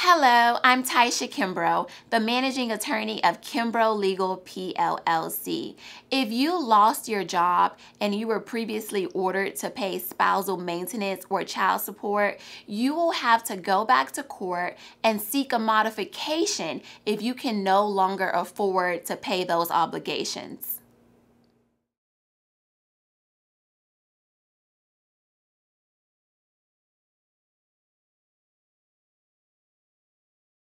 Hello, I'm Taisha Kimbrough, the managing attorney of Kimbrough Legal PLLC. If you lost your job and you were previously ordered to pay spousal maintenance or child support, you will have to go back to court and seek a modification if you can no longer afford to pay those obligations.